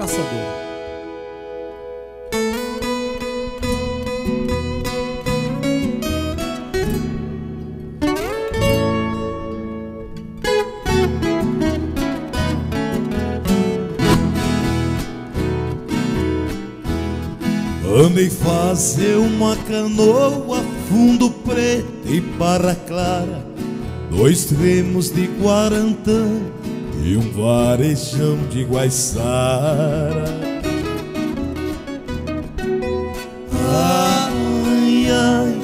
Caçador. Andei fazer uma canoa fundo preto e para clara Dois tremos de Guarantã e um varejão de Guaiçara. Ai, ai,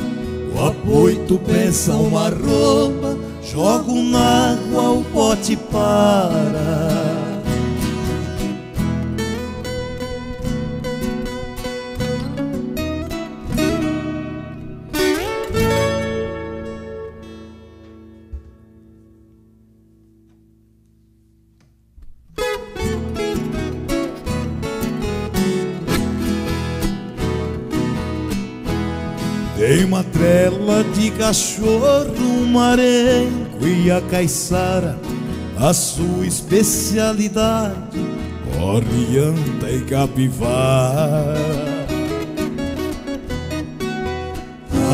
o apoito pensa uma roupa Jogo na água, o bote para Tem uma trela de cachorro, um marenco e a caiçara A sua especialidade, orienta e capivara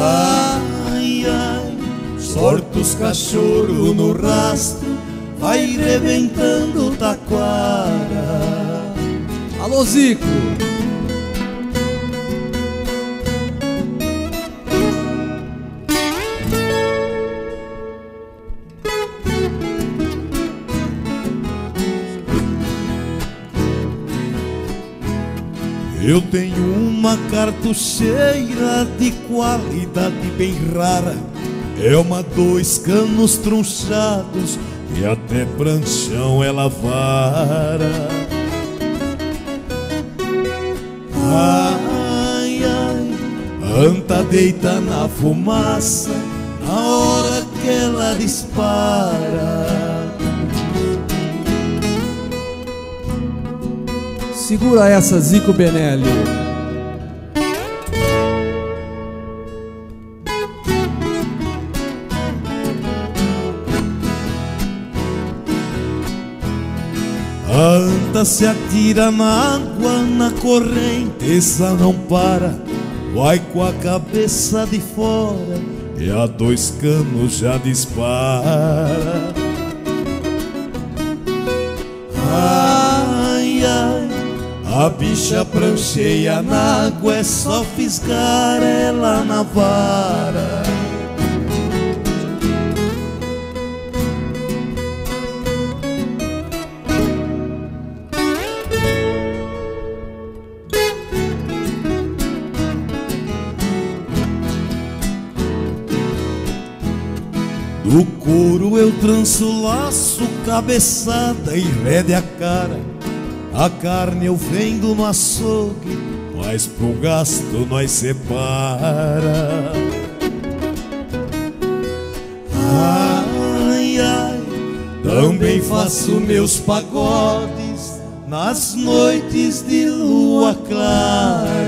Ai, ai, sorte os cachorros no rastro Vai rebentando taquara Alô, Zico. Eu tenho uma cartucheira de qualidade bem rara. É uma dois canos tronchados e até pranchão ela vara. Ai, ai, anta deita na fumaça Na hora que ela dispara Segura essa, Zico Benelli. A anta se atira na água, na correnteza não para Vai com a cabeça de fora e a dois canos já dispara ai, a bicha prancheia na água É só fisgar ela na vara. Do couro eu tranço laço, cabeçada e rede a cara A carne eu vendo no açougue, mas pro gasto nós separa Ai, ai, também faço meus pagodes Nas noites de lua clara!